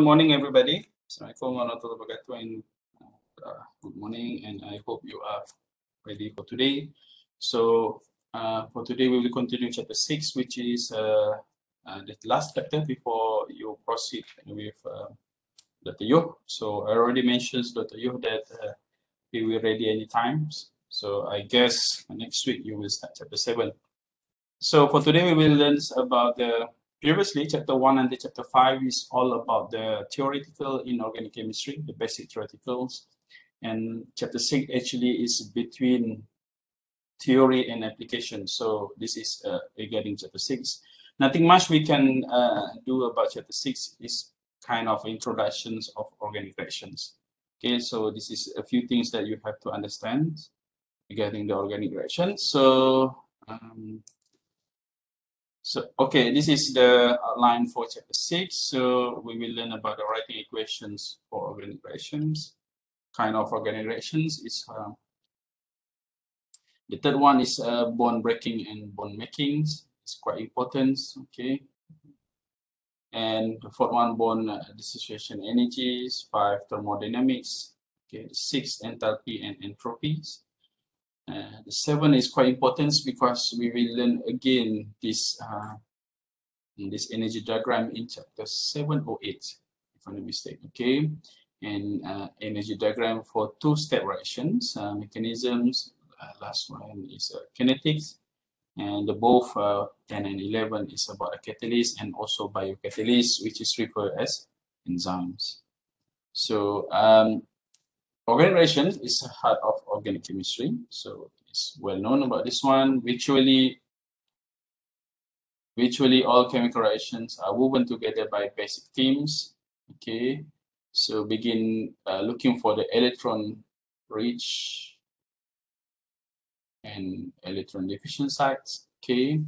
Good morning, everybody. Assalamualaikum warahmatullahi wabarakatuh and uh, good morning and I hope you are ready for today. So uh, for today we will continue chapter 6 which is uh, uh, the last chapter before you proceed with uh, Dr. Yo. So I already mentioned Dr. Yo that uh, he will ready any times. So I guess next week you will start chapter 7. So for today we will learn about the Previously, chapter 1 and the chapter 5 is all about the theoretical inorganic chemistry, the basic theoreticals. And chapter 6 actually is between theory and application. So this is uh, regarding chapter 6. Nothing much we can uh, do about chapter 6 is kind of introductions of organic reactions. Okay, so this is a few things that you have to understand regarding the organic reactions. So um, so, okay, this is the outline for chapter six. So we will learn about the writing equations for organic reactions. Kind of organic reactions is uh, the third one is uh, bond breaking and bond making. It's quite important. Okay. And the fourth one, bond uh, dissociation energies, five thermodynamics, okay, six enthalpy and entropies, uh, the seven is quite important because we will learn again this uh, this energy diagram in chapter 7 or 8, if I'm not mistaken. Okay, and uh, energy diagram for two-step reactions uh, mechanisms. Uh, last one is uh, kinetics, and the both 10 and 11 is about a catalyst and also biocatalyst, which is referred as enzymes. So um, Organic reactions is heart of organic chemistry. So it's well known about this one. Virtually, virtually all chemical reactions are woven together by basic themes. Okay, so begin uh, looking for the electron rich and electron deficient sites. Okay,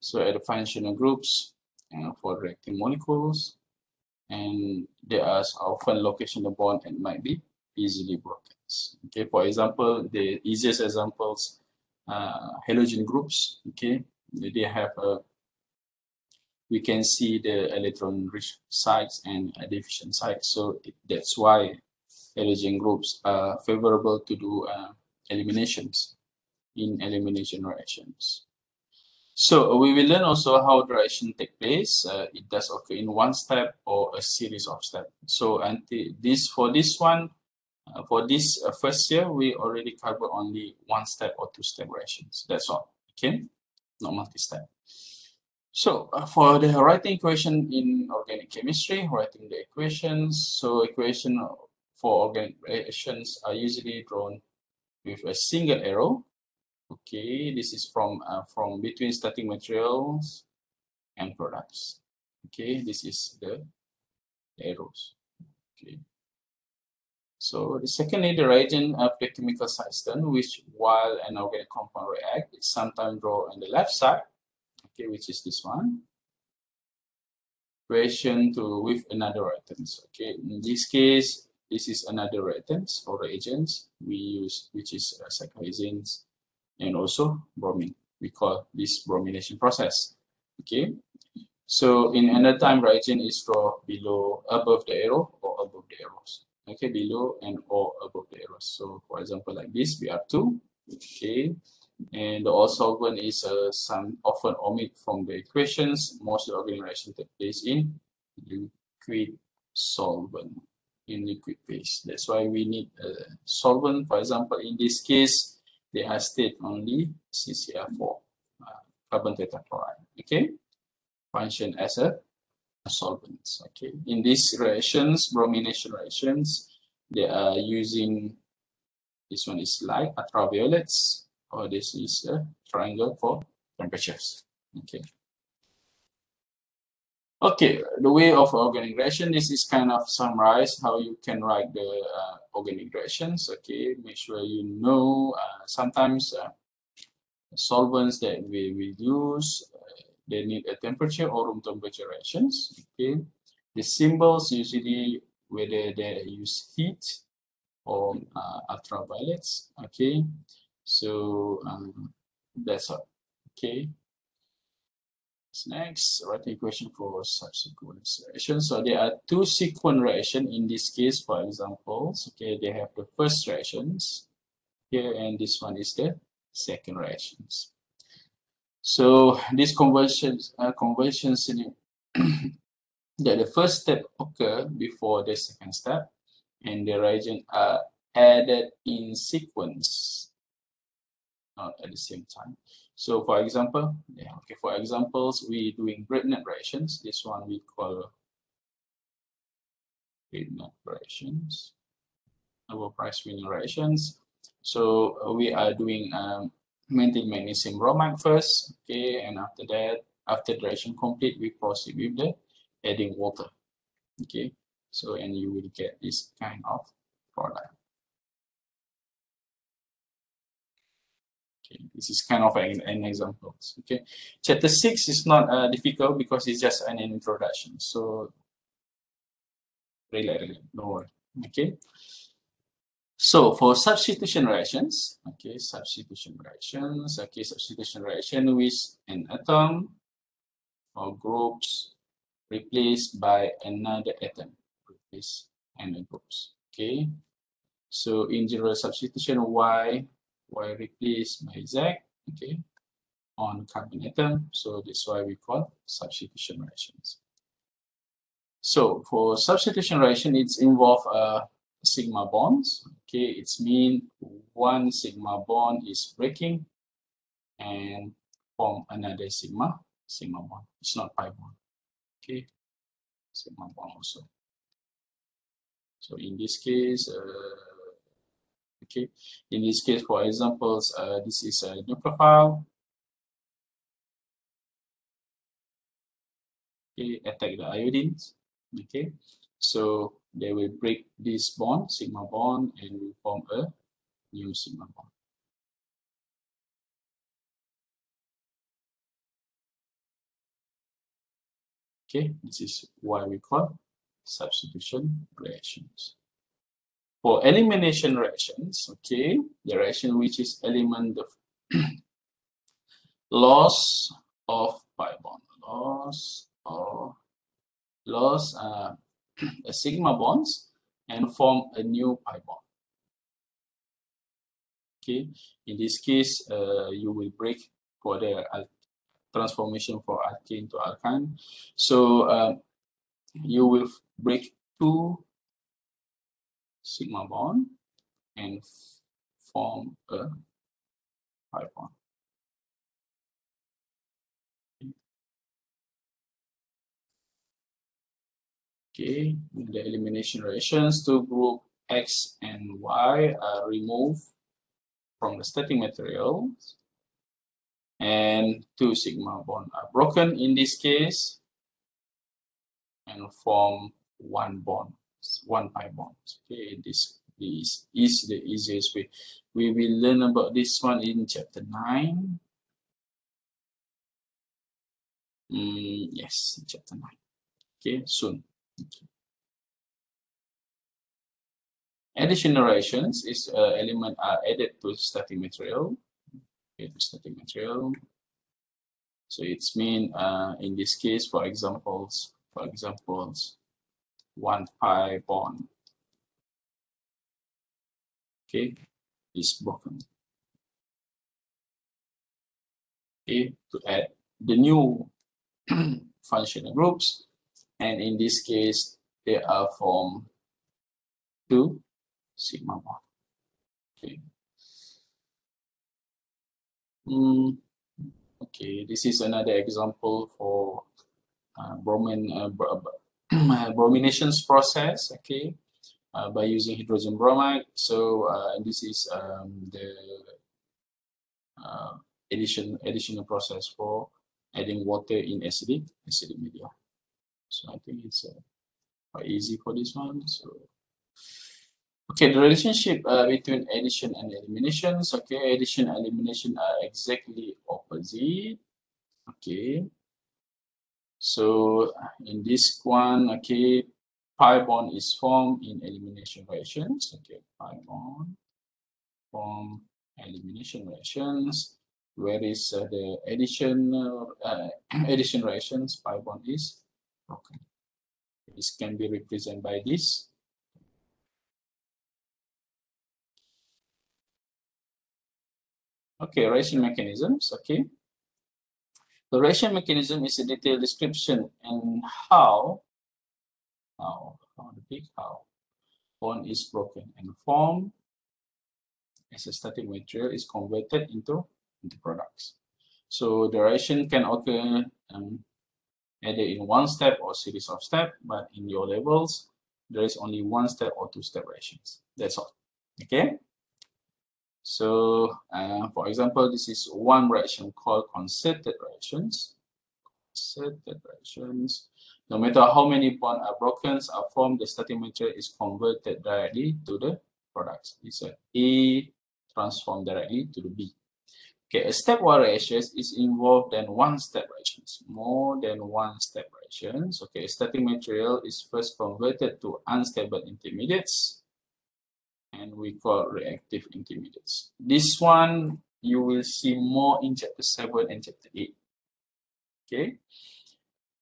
so at the functional groups uh, for reacting molecules, and there are often location of bond and might be easily broken. Okay, for example, the easiest examples, uh, halogen groups, okay, they have a, we can see the electron rich sites and deficient sites. So it, that's why halogen groups are favorable to do uh, eliminations in elimination reactions. So we will learn also how the reaction take place. Uh, it does occur in one step or a series of steps. So until this for this one, uh, for this uh, first year, we already covered only one step or two step reactions. That's all, okay? Not multi-step. So uh, for the writing equation in organic chemistry, writing the equations. So equation for organic reactions are usually drawn with a single arrow. Okay, this is from uh, from between starting materials and products. Okay, this is the arrows. Okay. So the second is the reagent of the chemical substance, which while an organic compound react, is sometimes drawn on the left side, okay, which is this one. Reaction to with another reactant. Okay, in this case, this is another reactant or reagents we use, which is uh, cyclohexanes and also bromine. We call this bromination process. Okay, so in another time, reagent is drawn below, above the arrow or above the arrows okay, below and or above the arrows. So for example, like this, we have two, okay, and the solvent is uh, some often omit from the equations. Most of the organic reaction take place in liquid solvent, in liquid phase. That's why we need a solvent. For example, in this case, they are state only CCl4, uh, carbon tetrachloride, okay, function as a solvents. Okay, in these reactions, bromination reactions, they are using this one is light ultraviolets, or this is a triangle for temperatures. Okay. Okay, the way of organic reaction, this is kind of summarize how you can write the uh, organic reactions. Okay, make sure you know uh, sometimes uh, solvents that we will use they need a temperature or room temperature reactions. Okay, the symbols usually whether they use heat or uh, ultraviolets. Okay, so um, that's all. Okay. Next, writing equation for subsequent reactions. So there are two sequence reaction in this case, for examples. Okay, they have the first reactions here, and this one is the second reactions. So this conversions uh, conversions that the first step occur before the second step, and the reagent are added in sequence, not at the same time. So for example, yeah, okay, for examples, we doing net reactions. This one we call net reactions, our price reactions. So we are doing um, maintain magnesium bromide first, okay, and after that, after reaction complete, we proceed with the adding water, okay. So and you will get this kind of product. Okay, this is kind of an, an example. Okay, chapter six is not uh, difficult because it's just an introduction. So really, really, no worry. Okay. So for substitution reactions, okay, substitution reactions, okay, substitution reaction with an atom or groups replaced by another atom, replace another groups. Okay. So in general substitution, Y y replaced by z okay on carbon atom so that's why we call substitution reactions so for substitution reaction it's involve uh, sigma bonds okay it's mean one sigma bond is breaking and form another sigma sigma bond. It's not pi bond. Okay sigma bond also. So in this case uh, okay in this case for examples uh, this is a nucleophile okay attack the iodines. Okay so they will break this bond sigma bond and will form a new sigma bond. Okay this is why we call substitution reactions. For elimination reactions, okay, the reaction which is element of loss of pi bond, loss or loss uh, sigma bonds and form a new pi bond. Okay, in this case, uh, you will break for the transformation for alkane to alkyne. So uh, you will break two sigma bond and form a pi bond. Okay, the elimination reactions to group X and Y are removed from the starting materials and two sigma bond are broken in this case and form one bond one pi bond. Okay, this, this is the easiest way. We will learn about this one in chapter 9. Mm, yes, chapter 9. Okay, soon. Okay. Additional reactions is uh, element are added to starting material. Okay, to starting material. So it's mean uh, in this case, for examples, for examples, one pi bond. Okay, is broken. Okay, to add the new functional groups, and in this case, they are from two sigma bond. Okay. Mm, okay, this is another example for uh, bromine uh, brominations process, okay, uh, by using hydrogen bromide. So uh, this is um, the uh, addition additional process for adding water in acidic acidic media. So I think it's uh, quite easy for this one. So okay, the relationship uh, between addition and eliminations. Okay, addition and elimination are exactly opposite. Okay, so in this one, okay, pi bond is formed in elimination reactions. Okay, pi bond form elimination reactions. where is uh, the addition uh, addition reactions pi bond is broken. This can be represented by this. Okay, reaction mechanisms. Okay. The reaction mechanism is a detailed description and how, how, how the big how bond is broken and formed as a static material is converted into, into products. So the reaction can occur um, either in one step or series of steps, but in your levels, there is only one step or two step reactions. That's all. Okay. So, uh, for example, this is one reaction called concerted reactions. Concerted reactions. No matter how many bonds are broken are formed, the starting material is converted directly to the products. It's a A transformed directly to the B. Okay, a stepwise reaction is involved than one step reactions, more than one step reactions. Okay, starting material is first converted to unstable intermediates and we call reactive intermediates. This one you will see more in chapter 7 and chapter 8. Okay,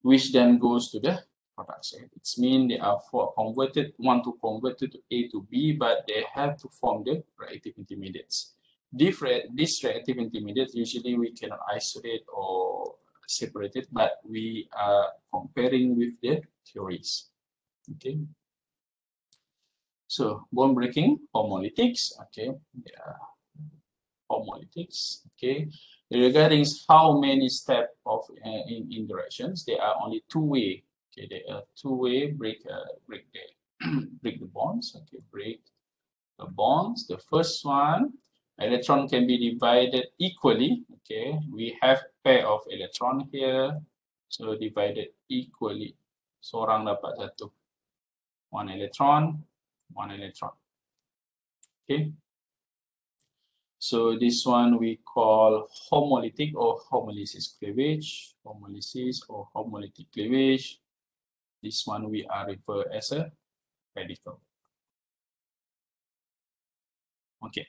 which then goes to the product products. It means they are for converted, want to convert to A to B, but they have to form the reactive intermediates. Different, these reactive intermediate, usually we cannot isolate or separate it, but we are comparing with the theories. Okay. So bond breaking homolytics, okay, yeah, homolytics, okay. Regarding how many steps of uh, in, in directions, there are only two way. Okay, there are two way break uh, break the break the bonds. Okay, break the bonds. The first one, electron can be divided equally. Okay, we have pair of electron here, so divided equally. Seorang dapat satu. One electron, one electron. Okay. So this one we call homolytic or homolysis cleavage, homolysis or homolytic cleavage. This one we are refer as a radical. Okay.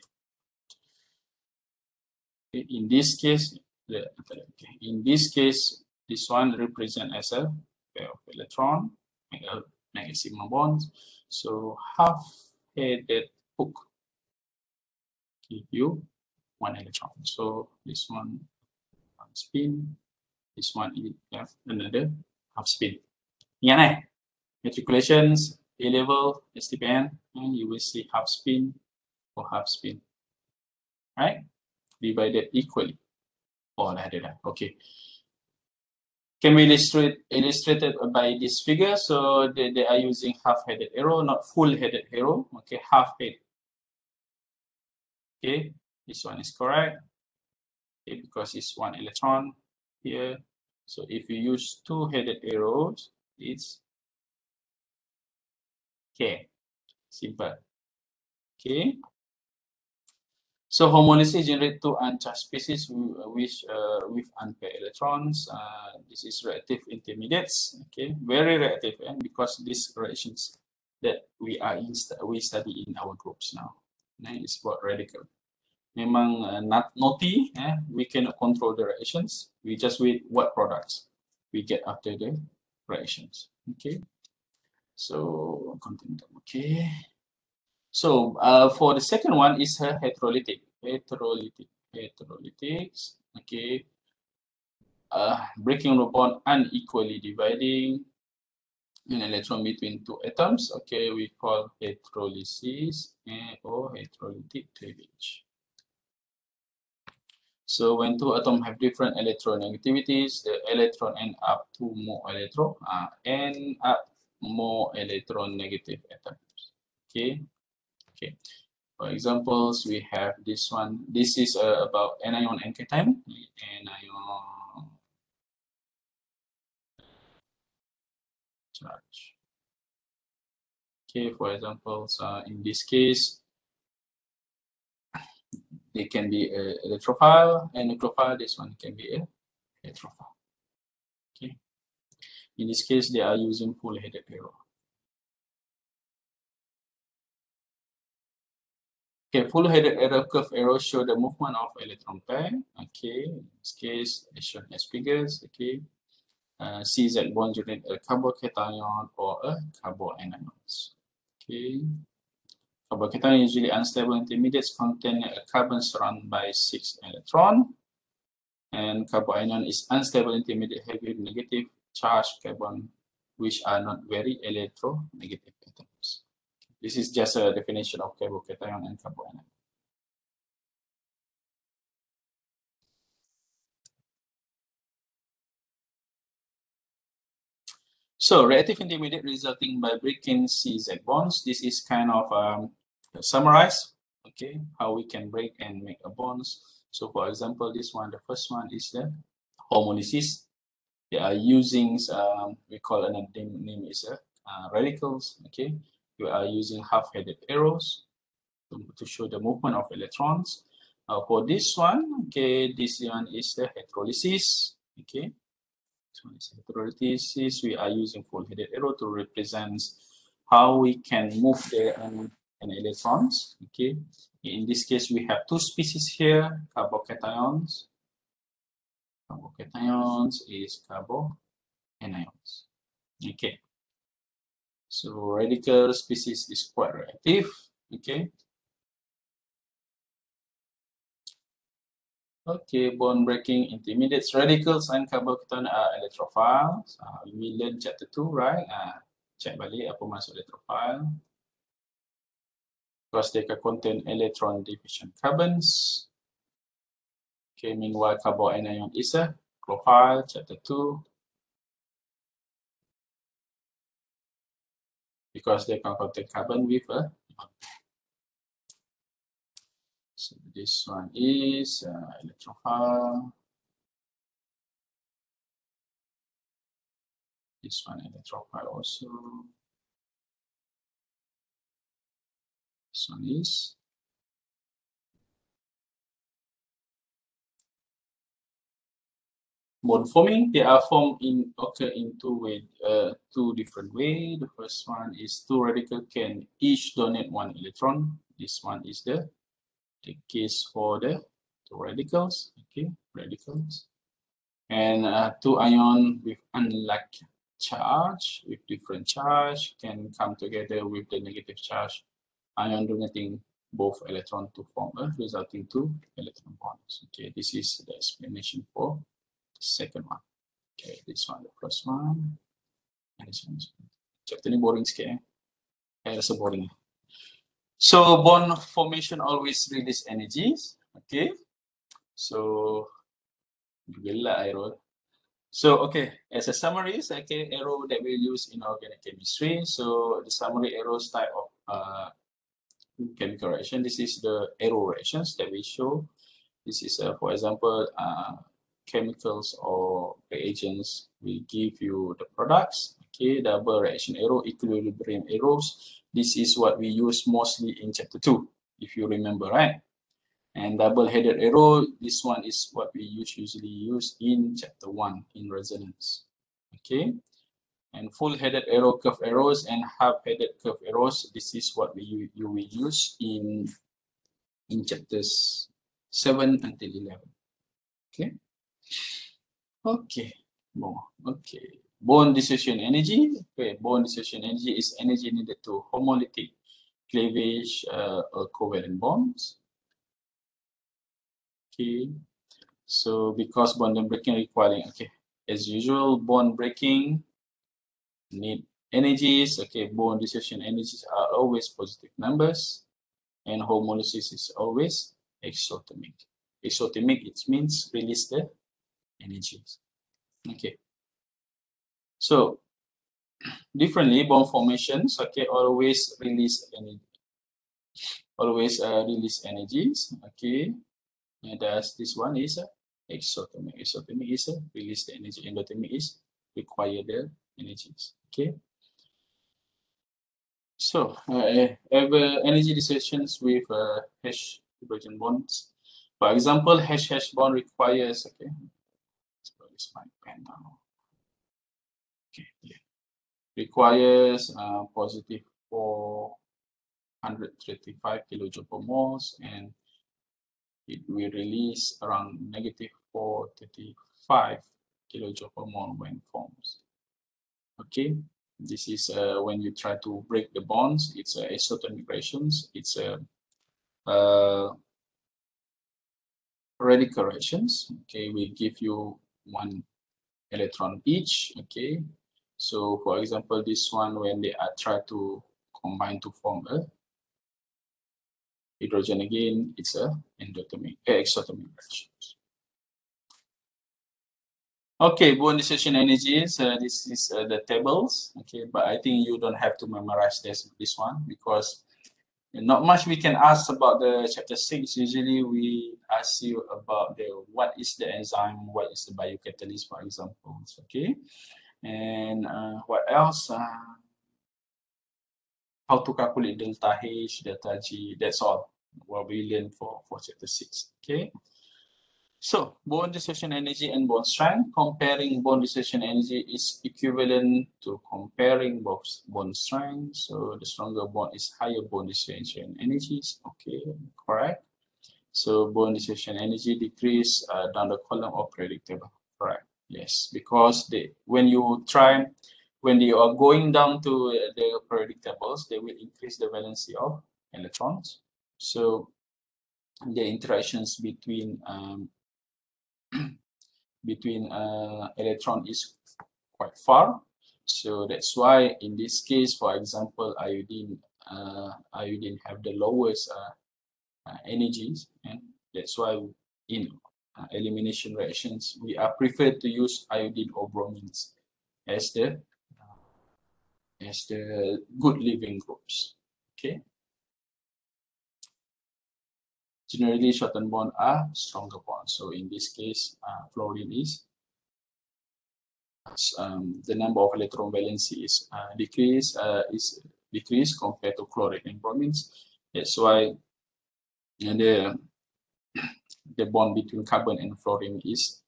In this case, in this case, this one represent as a pair of electron, maximum bonds. So half-headed hook give you one electron. So this one, spin, this one have another half spin. Ingat eh? Matriculations, A level, STPM, and you will see half spin or half spin. Right? Divided equally. Oh, dah ada. Okay can be illustrate, illustrated by this figure. So they, they are using half-headed arrow, not full-headed arrow. Okay, half-head. Okay, this one is correct. Okay, because it's one electron here. So if you use two-headed arrows, it's okay. Simple. Okay. So homolysis generate two uncharged species with uh, with unpaired electrons. Uh, this is reactive intermediates. Okay, very reactive, and because these reactions that we are in we study in our groups now. Nah, it's about radical. Memang uh, not naughty. Eh? We cannot control the reactions. We just wait what products we get after the reactions. Okay. So continue. Okay. So uh, for the second one is a heterolytic. Heterolytic. Heterolytics. Okay. Uh, breaking bond unequally dividing an electron between two atoms. Okay, we call heterolysis or heterolytic cleavage. So when two atoms have different electronegativities, the electron end up two more electron uh, end up more electron negative atoms. Okay. Okay. For examples, we have this one. This is uh, about anion and cation. Anion charge. Okay, for examples, uh, in this case, they can be a electrophile and nucleophile. This one can be a electrophile. Okay. In this case, they are using full-headed arrow. Okay, full headed error curve arrow show the movement of electron pair. Okay, in this case, as shown as figures. Okay, uh, CZ bond unit a carbocation or a carboanions. Okay, carbocation usually unstable intermediates contain a carbon surrounded by six electron, and carbanion is unstable intermediate heavy negative charge carbon which are not very electronegative. This is just a definition of carbocation and carbanion. So reactive intermediate resulting by breaking CZ bonds. This is kind of um, summarize, okay, how we can break and make a bonds. So for example, this one, the first one is the homolysis. They are using, um, we call it a name is uh, uh, radicals, okay. We are using half-headed arrows to, to, show the movement of electrons. Uh, for this one, okay, this one is the heterolysis, okay. So this heterolysis, we are using full-headed arrow to represent how we can move the um, electrons, okay. In this case, we have two species here, carbocations. Carbocations is carboanions. Okay. So radical species is quite reactive. Okay. Okay, bond breaking intermediates, radicals and carbocation are electrophiles. Uh, we learn chapter 2, right? Uh, check balik apa maksud electrophile. Because they can contain electron deficient carbons. Okay, meanwhile, carboanion is a profile, chapter 2. Because they can contain carbon with a so this one is uh, electrophile this one electrophile also. This one is bond forming, they are formed in occur in two way, uh, two different way. The first one is two radical can each donate one electron. This one is the the case for the two radicals. Okay, radicals, and uh, two ion with unlike charge with different charge can come together with the negative charge ion donating both electron to form a resulting two electron bonds. Okay, this is the explanation for second one. Okay, this one, the first one. And this one. Chapter ini boring sikit eh. Eh, rasa boring. So bond formation always release energies. Okay. So gila arrow. So okay, as a summary, okay, arrow that we use in organic chemistry. So the summary arrows type of uh, chemical reaction. This is the arrow reactions that we show. This is, uh, for example, uh, chemicals or reagents will give you the products. Okay, double reaction arrow, equilibrium arrows. This is what we use mostly in chapter 2, if you remember, right? And double-headed arrow, this one is what we use, usually use in chapter 1 in resonance. Okay, and full-headed arrow curve arrows and half-headed curve arrows, this is what we you will use in in chapters 7 until 11. Okay. Okay, bon, okay. Bond dissociation energy. Okay, bond dissociation energy is energy needed to homolytic cleavage uh, or covalent bonds. Okay, so because bond breaking requiring, okay, as usual, bond breaking need energies. Okay, bond dissociation energies are always positive numbers, and homolysis is always exothermic. Exothermic, it means release the energies. Okay. So differently bond formations, okay, always release energy. Always uh, release energies. Okay. And as this one is uh, exothermic. Exothermic is uh, release the energy. Endothermic is require the energies. Okay. So, uh, have uh, energy dissociations with uh, H hydrogen bonds. For example, H-H bond requires, okay, is my pen now. Okay, yeah. Requires uh, positive four 135 kilojoule per moles and it will release around negative 435 kilojoule per mole when forms. Okay, this is uh, when you try to break the bonds. It's uh, isothermic reactions. It's a uh, radical reactions. Okay, we give you one electron each. Okay, so for example, this one when they are try to combine to form a hydrogen again, it's a endothermic, uh, exothermic reaction. Okay, bond dissociation energies. Uh, this is uh, the tables. Okay, but I think you don't have to memorize this this one because not much we can ask about the chapter six. Usually we ask you about the what is the enzyme, what is the biocatalyst, for example. Okay, and uh, what else? Uh, how to calculate delta H, delta G. That's all what we learn for for chapter six. Okay. So bond dissociation energy and bond strength, comparing bond dissociation energy is equivalent to comparing both bond strength. So the stronger bond is higher bond dissociation energies. Okay, correct. So bond dissociation energy decrease uh, down the column of periodic table. Correct. Yes, because they when you try when you are going down to the periodic tables, they will increase the valency of electrons. So the interactions between um, between uh, electron is quite far. So that's why in this case, for example, iodine uh, iodine have the lowest uh, uh energies, and that's why in uh, elimination reactions we are preferred to use iodine or bromines as the as the good leaving groups. Okay. Generally shortened bond are stronger bonds. So in this case, uh, fluorine is um, the number of electron valency is uh, decrease uh, is decreased compared to chlorine and bromines. That's why the the bond between carbon and fluorine is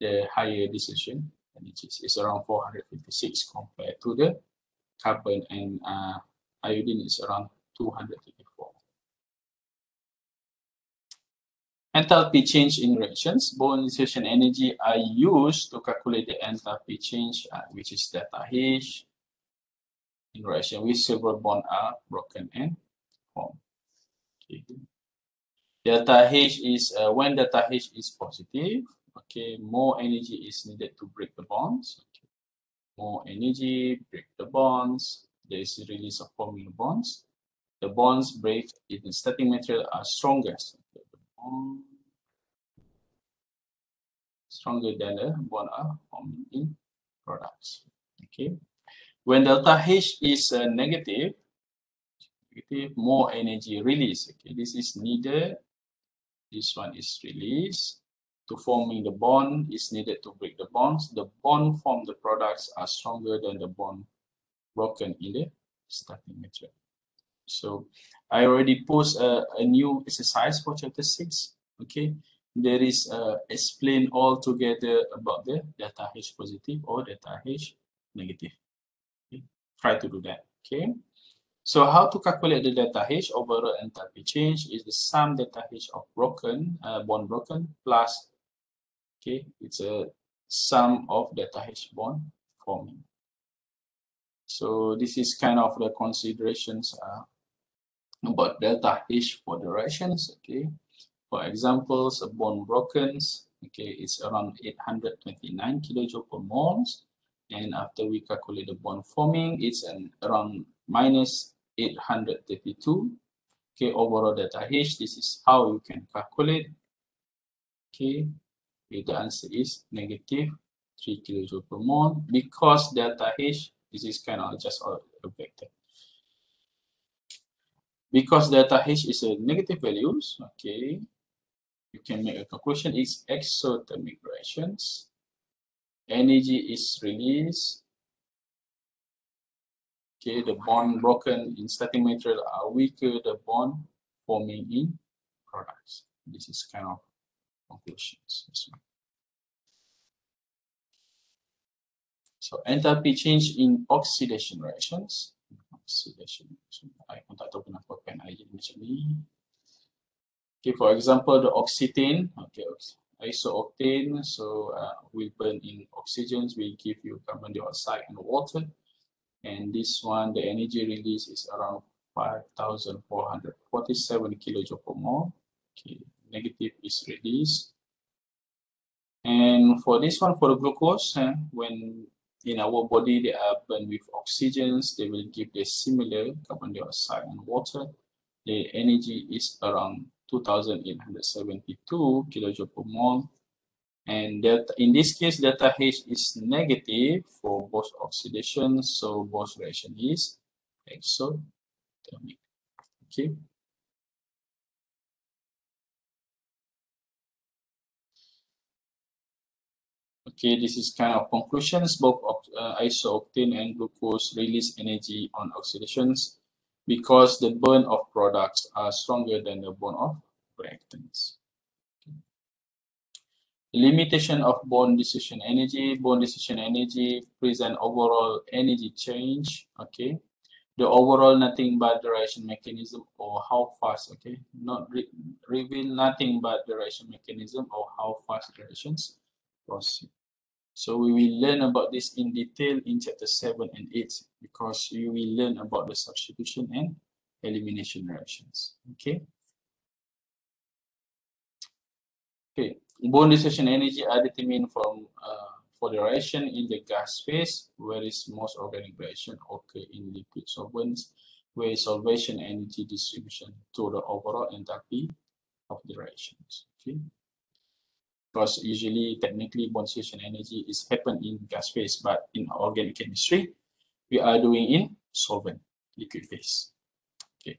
the higher dissociation energies is around 456 compared to the carbon and uh, iodine is around 234. Enthalpy change in reactions. Bond dissociation energy are used to calculate the enthalpy change, uh, which is delta H in reaction with several bonds are broken and formed. Okay. Delta H is uh, when delta H is positive. Okay, more energy is needed to break the bonds. Okay. More energy, break the bonds. There is release of forming bonds. The bonds break in the static material are strongest stronger than the bond are forming in products. Okay. When delta H is uh, negative, negative, more energy release. Okay, this is needed. This one is released. To forming the bond is needed to break the bonds. The bond from the products are stronger than the bond broken in the starting material. So I already post a, a new exercise for chapter 6. Okay, there is uh, explain all together about the delta H positive or delta H negative. Okay. Try to do that. Okay. So how to calculate the delta H overall enthalpy change is the sum delta H of broken uh, bond broken plus okay it's a sum of delta H bond forming. So this is kind of the considerations uh, about delta H for directions. Okay, for examples, a bond broken. Okay, it's around 829 kilojoule per moles, and after we calculate the bond forming, it's an around minus 832. Okay, overall delta H. This is how you can calculate. Okay, okay the answer is negative 3 kilojoule per mole because delta H. This is kind of just a vector because delta H is a negative values, okay, you can make a conclusion is exothermic reactions. Energy is released. Okay, the bond broken in static material are weaker the bond forming in products. This is kind of conclusions. So enthalpy change in oxidation reactions. So, I pun tak tahu kenapa pen I macam ni. Okay, for example, the oxetane, okay, isooctane, so uh, we burn in oxygens, we give you carbon dioxide and water. And this one, the energy release is around 5,447 kilojoule per mole. Okay, negative is released. And for this one, for the glucose, uh, when in our body they are burned with oxygens, they will give the similar carbon dioxide and water. The energy is around 2872 kilojoule per mole. And delta, in this case, delta H is negative for both oxidation, so both reaction is exothermic. Okay. Okay, this is kind of conclusions. Both uh, isooctane and glucose release energy on oxidations because the burn of products are stronger than the burn of reactants. Okay. Limitation of bond dissociation energy. Bond dissociation energy present overall energy change. Okay. The overall nothing but the reaction mechanism or how fast, okay, not re reveal nothing but the reaction mechanism or how fast the reactions proceed. So we will learn about this in detail in chapter 7 and 8 because you will learn about the substitution and elimination reactions. Okay. Okay. Bond dissociation energy are determined from uh, for the reaction in the gas phase, where is most organic reaction occur in liquid solvents, where solvation energy distribution to the overall enthalpy of the reactions. Okay because usually technically bond dissociation energy is happen in gas phase, but in organic chemistry, we are doing in solvent, liquid phase. Okay.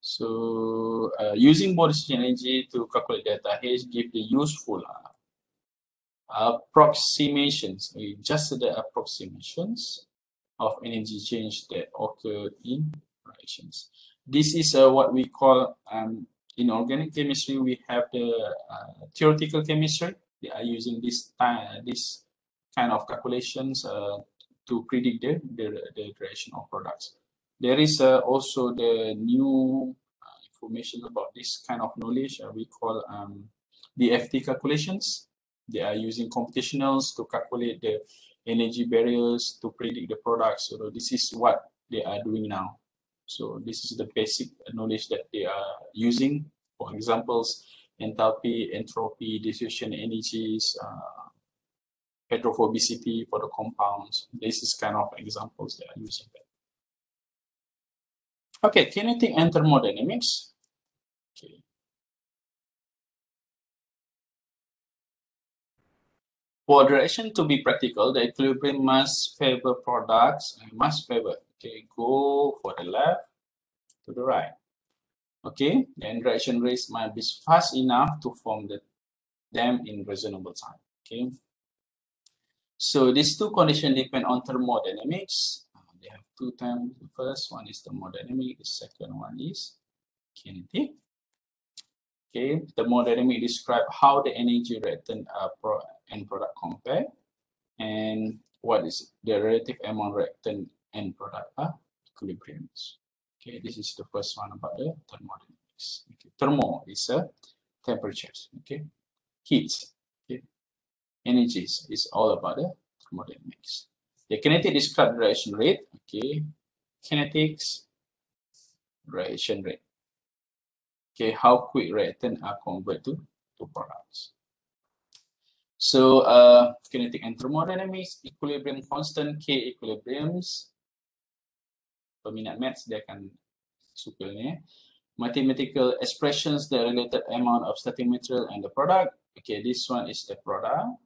So uh, using bond energy to calculate delta H give the useful uh, approximations, just the approximations of energy change that occur in reactions. This is uh, what we call um, in organic chemistry, we have the uh, theoretical chemistry. They are using this this kind of calculations uh, to predict the, the, the duration of products. There is uh, also the new uh, information about this kind of knowledge uh, we call um, the FT calculations. They are using computationals to calculate the energy barriers to predict the products. So this is what they are doing now. So this is the basic knowledge that they are using. For examples, enthalpy, entropy, dissociation energies, uh, hydrophobicity for the compounds. This is kind of examples they are using. Okay, kinetic and thermodynamics. Okay. For direction to be practical, the equilibrium must favor products, must favor Okay, go for the left to the right. Okay, the interaction rates might be fast enough to form the them in reasonable time. Okay, so these two conditions depend on thermodynamics. Uh, they have two terms. The first one is thermodynamic. The second one is kinetic. Okay, thermodynamic describe how the energy reactant uh, pro and product compare, and what is the relative amount reactant end product are equilibriums. Okay, this is the first one about the thermodynamics. Okay. Thermo is a temperatures. Okay, heat. Okay, energies is all about the thermodynamics. The kinetic describe reaction rate. Okay, kinetics reaction rate. Okay, how quick reactant are converted to, to products. So, uh, kinetic and thermodynamics, equilibrium constant, K equilibriums, peminat maths dia akan suka ni. Mathematical expressions the related amount of static material and the product. Okay, this one is the product.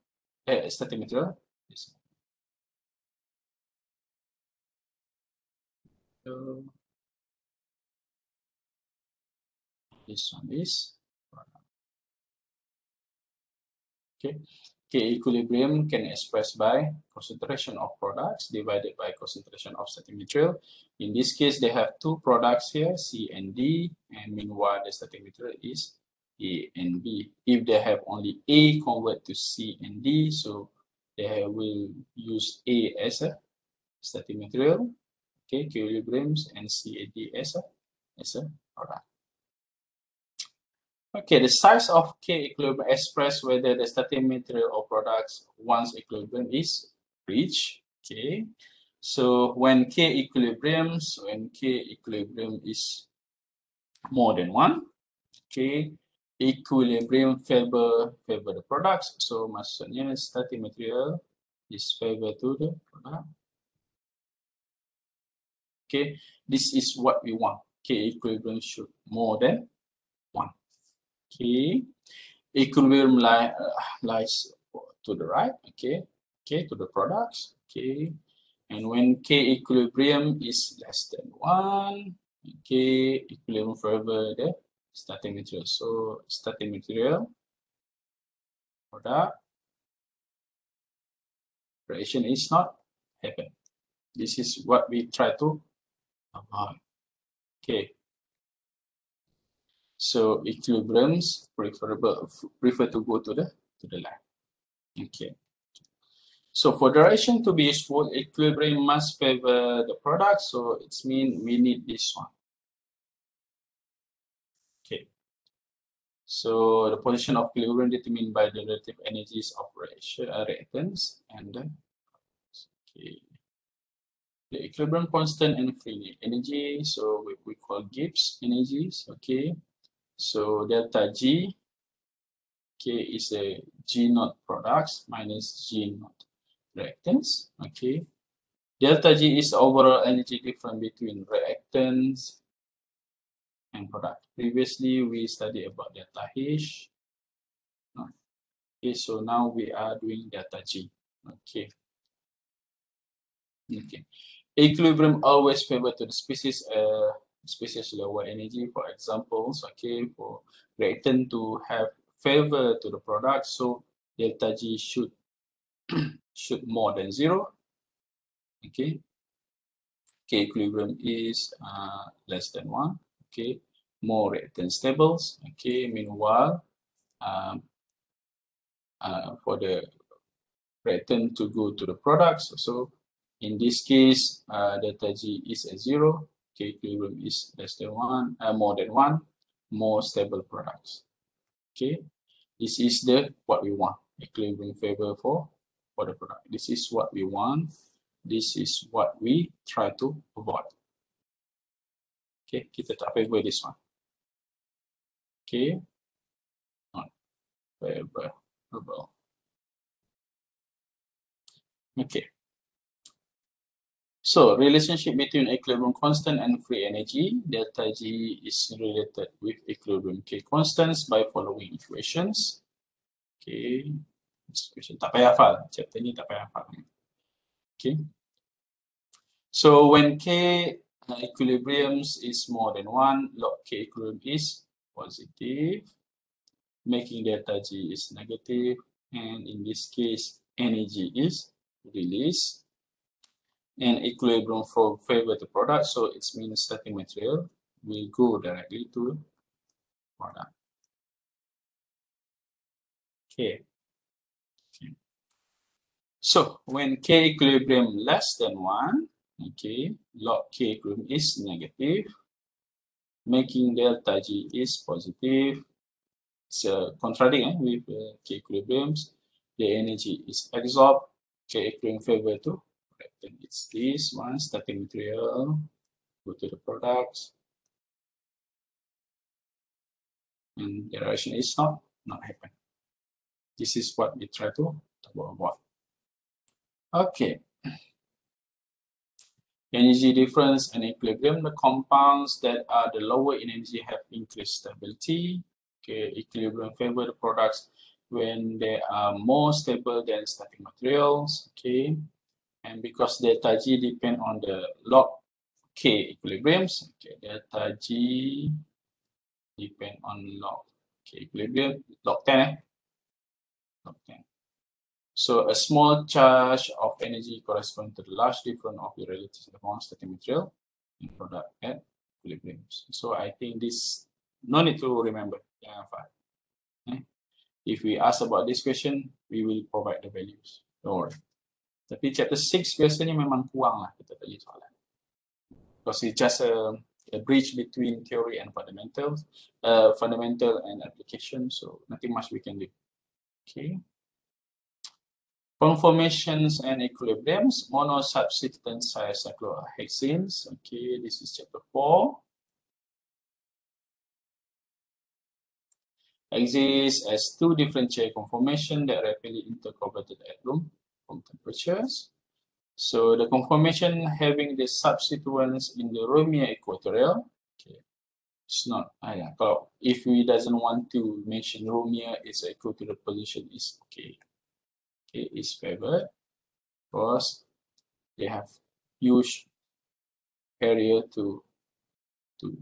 Eh, static material. This So, this one is. Okay. K equilibrium can express by concentration of products divided by concentration of static material. In this case, they have two products here, C and D, and meanwhile the static material is A and B. If they have only A convert to C and D, so they will use A as a static material, Okay, equilibriums and CAD as a, as a product. Okay, the size of K equilibrium express whether the starting material or products once equilibrium is reached. Okay, so when K equilibriums, when K equilibrium is more than one, okay, equilibrium favor favor the products. So maksudnya starting material is favor to the product. Okay, this is what we want. K equilibrium should more than. Okay, equilibrium li lies to the right. Okay, okay to the products. Okay, and when K equilibrium is less than one, okay, equilibrium favor the starting material. So starting material, product, reaction is not happen. This is what we try to avoid. Okay. So equilibriums preferable prefer to go to the to the left. Okay. So for direction to be useful, equilibrium must favor the product. So it's mean we need this one. Okay. So the position of equilibrium determined by the relative energies of uh, reactants and then okay. the equilibrium constant and free energy. So we, we call Gibbs energies. Okay. So delta G okay is a G naught products minus G naught reactants. Okay. Delta G is overall energy difference between reactants and product. Previously, we studied about delta H. Okay, so now we are doing delta G. Okay. Okay. Equilibrium always favor to the species uh, species lower energy. For examples, okay, for reactant to have favor to the product, so delta G should should more than zero. Okay. K equilibrium is uh, less than one okay more reactant stables okay meanwhile um, uh, for the reactant to go to the products so in this case uh, delta g is a zero okay equilibrium is less than one uh, more than one more stable products okay this is the what we want equilibrium favor for for the product this is what we want this is what we try to avoid Okay, kita tak favor this one. Okay. Not favorable. Okay. So, relationship between equilibrium constant and free energy, delta G is related with equilibrium K constants by following equations. Okay. This question tak payah hafal. Chapter ni tak payah hafal. Okay. So, when K uh, equilibriums is more than one, log K equilibrium is positive, making delta G is negative, and in this case, energy is released, and equilibrium for favor the product, so it means starting material will go directly to product. Okay. okay. So when K equilibrium less than 1, okay, log K equilibrium is negative, making delta G is positive. It's uh, contradicting eh, with uh, K equilibriums. The energy is absorbed. K equilibrium favor to it's this one starting material. Go to the products. And the reaction is not not happen. This is what we try to talk about. Okay energy difference and equilibrium, the compounds that are the lower in energy have increased stability. Okay, equilibrium favor the products when they are more stable than starting materials. Okay, and because delta G depend on the log K equilibriums. Okay, delta G depend on log K equilibrium, log 10 eh? Log 10. So a small charge of energy corresponds to the large difference of the relative amount static material in product at equilibrium. So I think this no need to remember. Yeah. Okay. If we ask about this question, we will provide the values. Don't worry. Tapi chapter 6 biasanya memang kurang lah kita tadi soalan. because it's just a, a bridge between theory and fundamentals, uh, fundamental and application. So nothing much we can do. Okay. Conformations and equilibriums, monosubsistence cyclohexanes. Okay, this is chapter four. Exists as two differential conformation that rapidly interconverted at room temperatures. So the conformation having the substituents in the Romeo equatorial, okay, it's not, uh, yeah, if we doesn't want to mention Romeo, its equatorial position is okay. Okay, is favored because they have huge area to to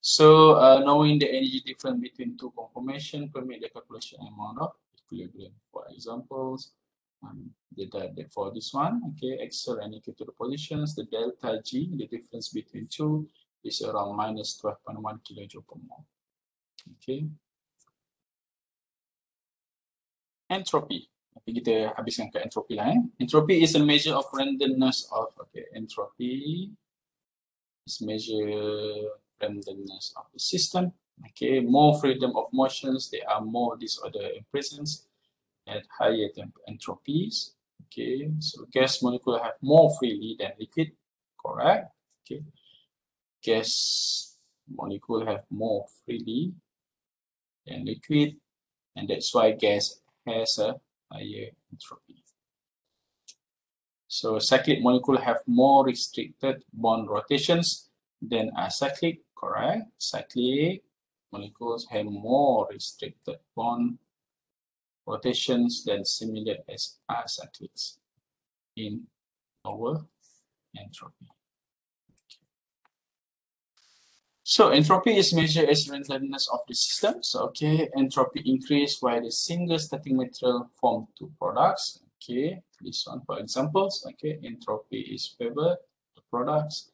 so uh, knowing the energy difference between two conformation permit the calculation amount of equilibrium. For examples, um, the, the, for this one, okay, axial and equatorial positions, the delta G, the difference between two, is around minus 12.1 kilojoule per mole. Okay. Entropy. Tapi kita habiskan ke entropy lah eh. Entropy is a measure of randomness of, okay, entropy is measure randomness of the system. Okay, more freedom of motions, there are more disorder in presence at higher entropies. Okay, so gas molecule have more freely than liquid, correct? Okay, gas molecule have more freely than liquid, and that's why gas has a higher entropy. So cyclic molecule have more restricted bond rotations than acyclic, correct? Cyclic molecules have more restricted bond rotations than similar as acyclics in lower entropy. So entropy is measured as randomness of the system. So okay, entropy increase while the single starting material form two products. Okay, this one for examples. Okay, entropy is favored the products.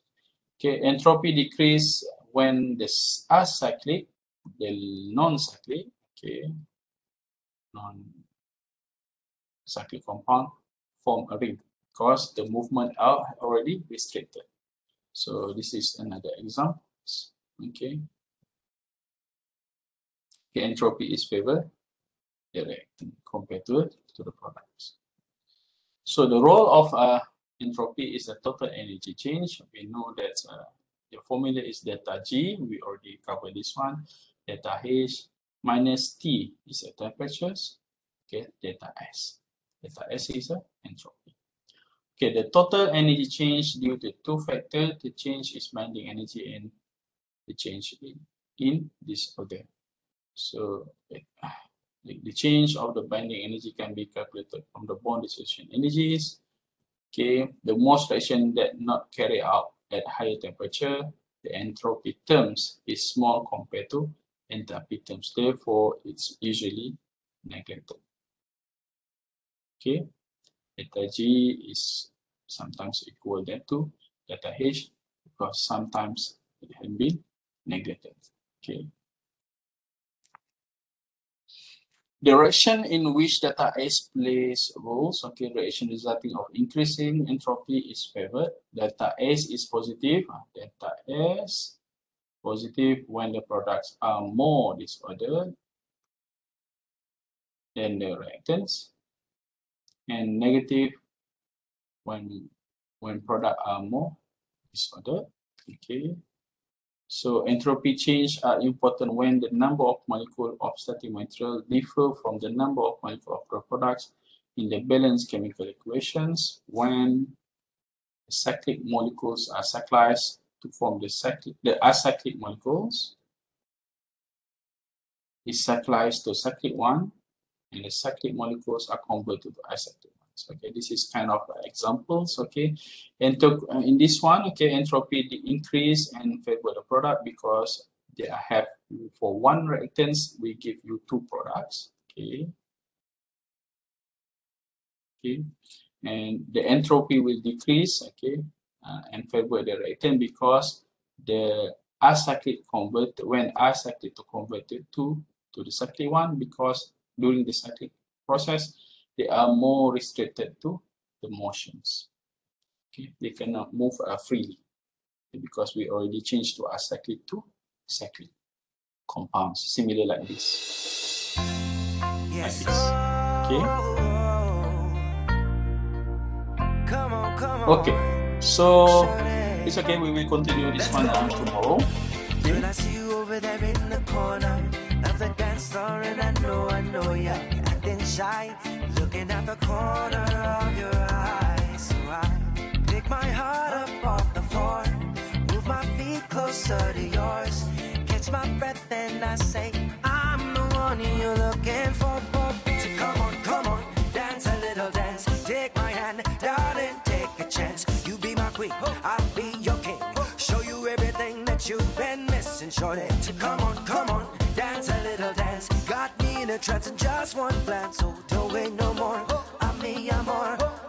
Okay, entropy decrease when this acyclic, the non-cyclic, okay, non-cyclic compound form a ring because the movement are already restricted. So this is another example. Okay. The entropy is favored direct compared to, to the products. So the role of uh, entropy is the total energy change. We know that uh, the formula is delta G. We already covered this one. Delta H minus T is the temperatures, okay, delta S. Delta S is the entropy. Okay, the total energy change due to two factors, the change is binding energy and the change in, in this order. So the, the change of the binding energy can be calculated from the bond dissociation energies. Okay, the most reaction that not carry out at higher temperature, the entropy terms is small compared to enthalpy terms. Therefore, it's usually neglected. Okay, delta G is sometimes equal to delta H because sometimes it can be neglected. Okay. Direction in which delta S plays roles, okay, reaction resulting of increasing entropy is favored. Delta S is positive, ah, delta S positive when the products are more disordered than the reactants and negative when when product are more disordered. Okay. So entropy change are important when the number of molecule of starting material differ from the number of molecule of products in the balanced chemical equations when cyclic molecules are cyclized to form the cyclic, the acyclic molecules is cyclized to cyclic one, and the cyclic molecules are converted to acyclic ones. Okay, this is kind of examples. Okay, and to, uh, in this one, okay, entropy the increase and favor the product because they have for one reactants we give you two products. Okay. Okay, and the entropy will decrease. Okay, and favor the reactant because the acyclic convert when acyclic to convert it to to the cyclic one because during the cyclic process they are more restricted to the motions. Okay, they cannot move uh, freely because we already changed to acyclic to cyclic compounds, similar like this. Like this. Okay. Okay, so it's okay. We will continue this one uh, tomorrow. Okay. Looking at the corner of your. So I pick my heart up missing, shorty. So come on, come on, dance a little dance. Got me in a trance in just one glance, so don't wait no more. I'm me, I'm.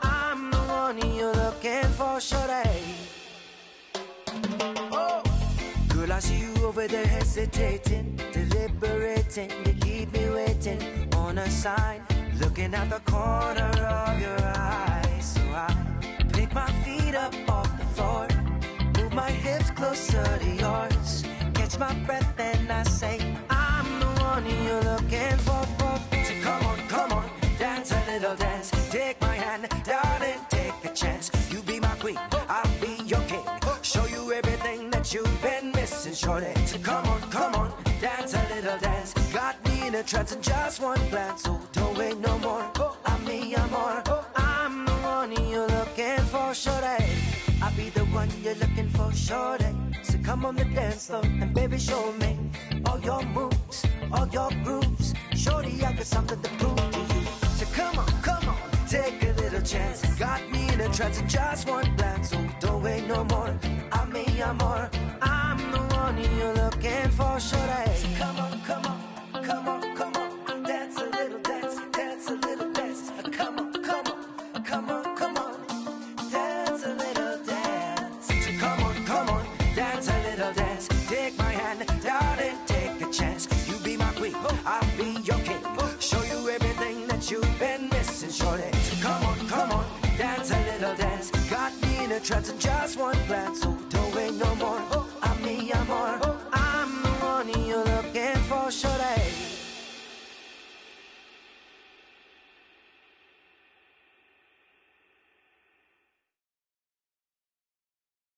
I'm the one you're looking for, shorty. Oh. Girl, I see you over there hesitating, deliberating. You keep me waiting on a sign, looking at the corner of your eye. So I pick my feet up off the floor, move my hips closer to yours, my breath, and I say, I'm the one you're looking for. So come on, come on, dance a little dance. Take my hand, darling, take a chance. You be my queen, I'll be your king. Show you everything that you've been missing, shorty. So come on, come on, dance a little dance. Got me in a trance in just one glance, so don't wait no more. Oh, I'm me, I'm more. Oh, I'm the one you're looking for, shorty. I'll be the one you're looking for, shorty. Come on the dance floor and baby, show me all your moves, all your grooves. Shorty, I got something to prove to you. So come on, come on, take a little chance. Got me in a trance in just one glance, so don't wait no more. I'm me, I'm more. I'm the one you're looking for, shorty. So come on, come on, come on, trance in just one glance,